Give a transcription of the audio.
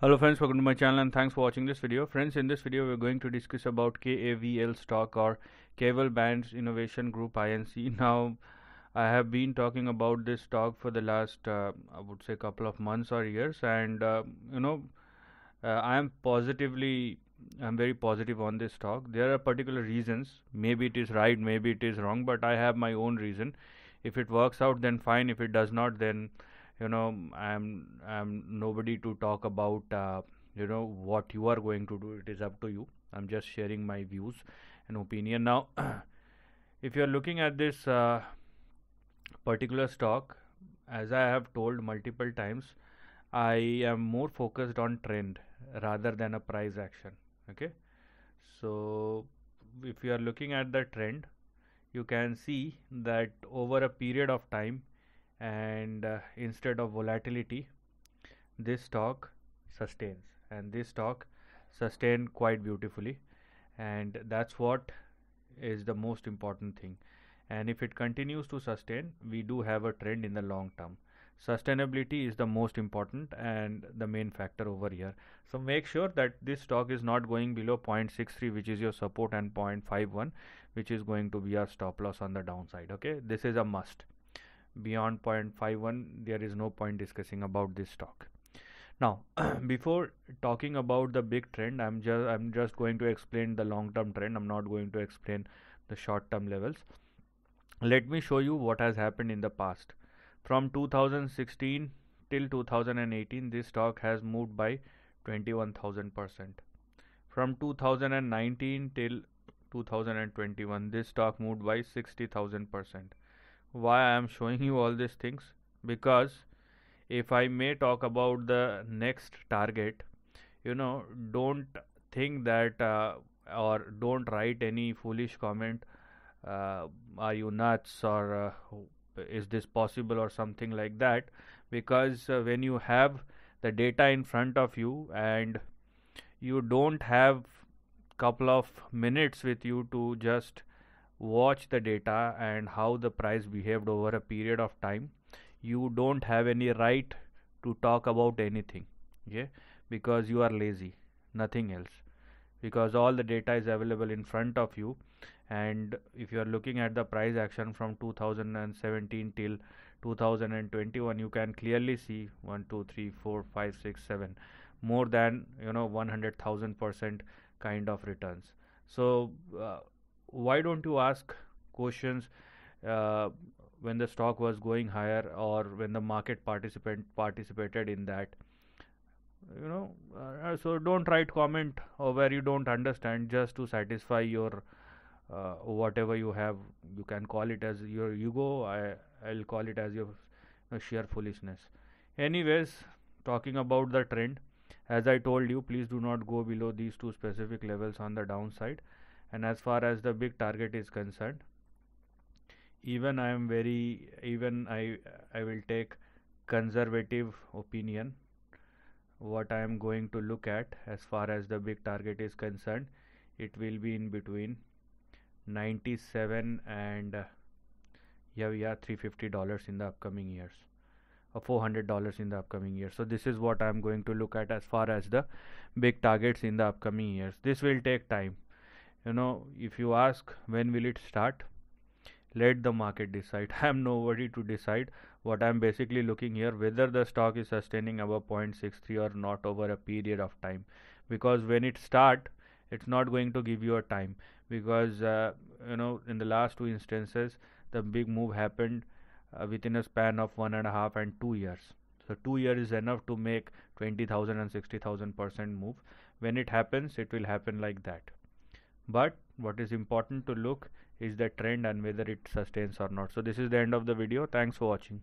Hello friends, welcome to my channel and thanks for watching this video. Friends, in this video we're going to discuss about KAVL stock or Kaival Brands Innovation Group INC. Now, I have been talking about this stock for the last, uh, I would say, couple of months or years, and uh, you know, uh, I am positively, I'm very positive on this stock. There are particular reasons. Maybe it is right, maybe it is wrong, but I have my own reason. If it works out, then fine. If it does not, then you know i'm i'm nobody to talk about uh, you know what you are going to do. It is up to you. I'm just sharing my views and opinion. Now if you are looking at this uh, particular stock as i have told multiple times i am more focused on trend rather than a price action. Okay? So if you are looking at the trend you can see that over a period of time and uh, instead of volatility this stock sustains. And this stock sustained quite beautifully. And that's what is the most important thing. And if it continues to sustain we do have a trend in the long term. Sustainability is the most important and the main factor over here. So make sure that this stock is not going below 0.63 which is your support and 0.51 which is going to be our stop loss on the downside okay? This is a must beyond 0.51 there is no point discussing about this stock. Now before talking about the big trend i'm just i'm just going to explain the long term trend. I'm not going to explain the short term levels. Let me show you what has happened in the past. From 2016 till 2018 this stock has moved by 21000% from 2019 till 2021 this stock moved by 60000% why I am showing you all these things. Because if I may talk about the next target you know don't think that uh, or don't write any foolish comment uh, are you nuts or uh, is this possible or something like that. Because uh, when you have the data in front of you and you don't have couple of minutes with you to just watch the data and how the price behaved over a period of time you don't have any right to talk about anything okay? Because you are lazy nothing else. Because all the data is available in front of you and if you are looking at the price action from 2017 till 2021 you can clearly see 1 2 3 4 5 6 7 more than you know 100000 percent kind of returns. So uh, why don't you ask questions uh, when the stock was going higher or when the market participant participated in that? You know uh, so don't write comment or where you don't understand just to satisfy your uh, whatever you have you can call it as your ego. I i'll call it as your sheer foolishness. Anyways talking about the trend as i told you please do not go below these two specific levels on the downside and as far as the big target is concerned even i am very even i i will take conservative opinion what i am going to look at as far as the big target is concerned it will be in between 97 and uh, yeah yeah 350 dollars in the upcoming years or 400 dollars in the upcoming years. So this is what i am going to look at as far as the big targets in the upcoming years. This will take time you know if you ask when will it start? Let the market decide. I am nobody to decide. What i'm basically looking here whether the stock is sustaining above 0.63 or not over a period of time. Because when it start it's not going to give you a time. Because uh, you know in the last two instances the big move happened uh, within a span of one and a half and two years. So two years is enough to make 20000 and 60000 percent move. When it happens it will happen like that but what is important to look is the trend and whether it sustains or not. So this is the end of the video. Thanks for watching